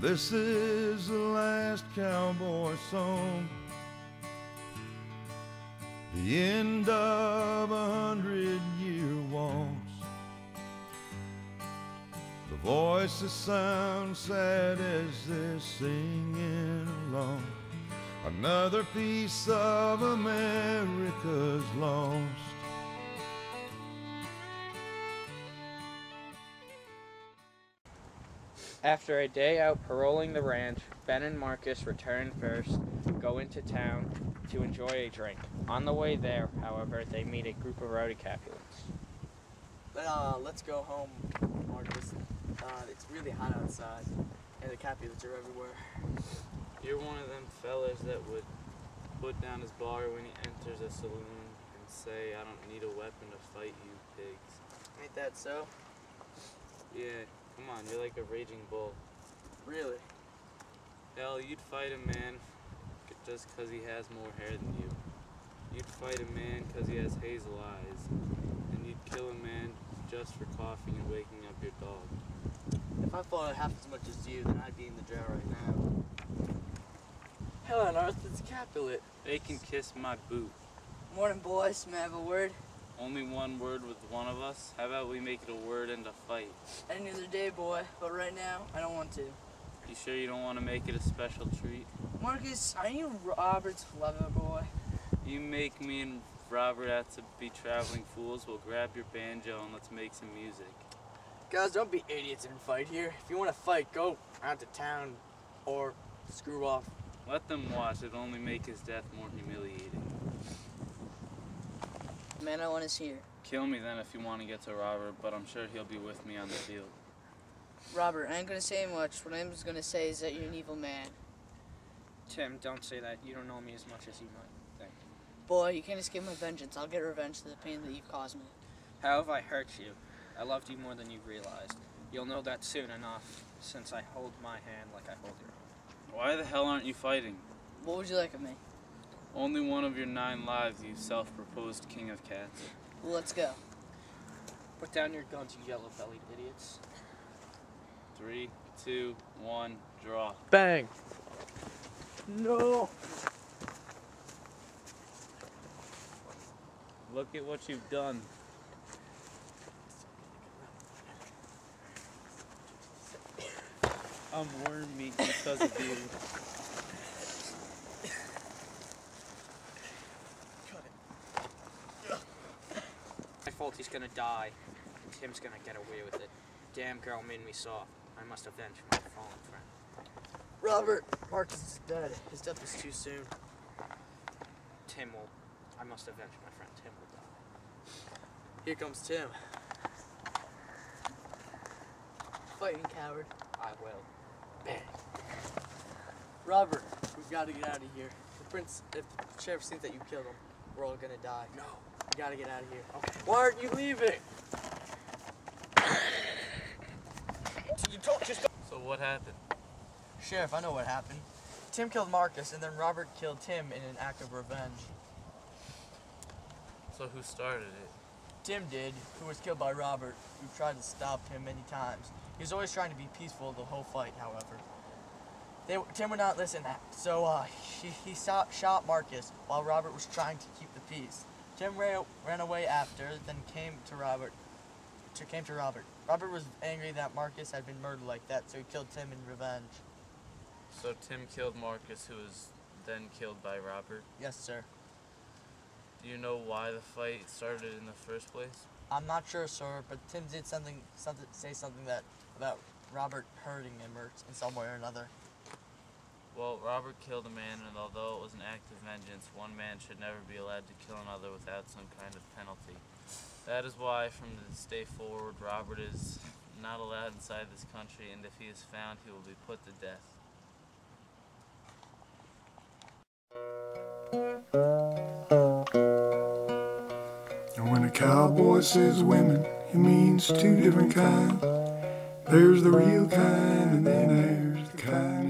This is the last cowboy song. The end of a hundred year waltz. The voices sound sad as they're singing along. Another piece of America's lost. After a day out paroling the ranch, Ben and Marcus return first, go into town to enjoy a drink. On the way there, however, they meet a group of rowdy Capulets. But uh, let's go home, Marcus. Uh, it's really hot outside, and the Capulets are everywhere. You're one of them fellas that would put down his bar when he enters a saloon and say, I don't need a weapon to fight you pigs. Ain't that so? Yeah, come on, you're like a raging bull. Really? Hell, you'd fight a man c- just 'cause he has more hair than you. You'd fight a man 'cause he has hazel eyes. And you'd kill a man just for coughing and waking up your dog. If I fought half as much as you, then I'd be in the jail right now. Hell on earth, it's Capulet. They can kiss my boot. Morning, boys. May I have a word? Only one word with one of us? How about we make it a word and a fight? Any other day, boy. But right now, I don't want to. You sure you don't want to make it a special treat? Marcus, are you Robert's lover boy? You make me and Robert out to be traveling fools. We'll grab your banjo and let's make some music. Guys, don't be idiots and fight here. If you want to fight, go out to town or screw off. Let them watch. It'll only make his death more humiliating. The man I want is here. Kill me then if you want to get to Robert, but I'm sure he'll be with me on the field. Robert, I ain't gonna say much. What I'm just gonna say is that you're an evil man. Tim, don't say that. You don't know me as much as you might think. Boy, you can't escape my vengeance. I'll get revenge for the pain that you've caused me. How have I hurt you? I loved you more than you realized. You'll know that soon enough, since I hold my hand like I hold your own. Why the hell aren't you fighting? What would you like of me? Only one of your nine lives, you self-proposed king of cats. Let's go. Put down your guns, you yellow-bellied idiots. Three, two, one, draw. Bang! No. Look at what you've done. I'm worm meat because of you. He's gonna die. and Tim's gonna get away with it. Damn girl made me soft. I must avenge my fallen friend. Robert, Marcus is dead. His death was too soon. Tim will. I must avenge my friend. Tim will die. Here comes Tim. Fighting coward. I will. Bang. Robert, we've got to get out of here. The prince, if the sheriff thinks that you killed him, we're all gonna die. No. We gotta get out of here. Okay. Why aren't you leaving? So what happened? Sheriff, I know what happened. Tim killed Marcus, and then Robert killed Tim in an act of revenge. So who started it? Tim did, who was killed by Robert, who tried to stop him many times. He was always trying to be peaceful the whole fight, however. They, Tim would not listen, to that. so uh, he, he shot, shot Marcus while Robert was trying to keep the peace. Tim ran, ran away after, then came to Robert. To, came to Robert. Robert was angry that Marcus had been murdered like that, so he killed Tim in revenge. So Tim killed Marcus, who was then killed by Robert. Yes, sir. Do you know why the fight started in the first place? I'm not sure, sir, but Tim did something, something, say something that about Robert hurting him or in some way or another. Well, Robert killed a man, and although it was an act of vengeance, one man should never be allowed to kill another without some kind of penalty. That is why, from this day forward, Robert is not allowed inside this country, and if he is found, he will be put to death. And when a cowboy says women, he means two different kinds. There's the real kind, and then there's the kind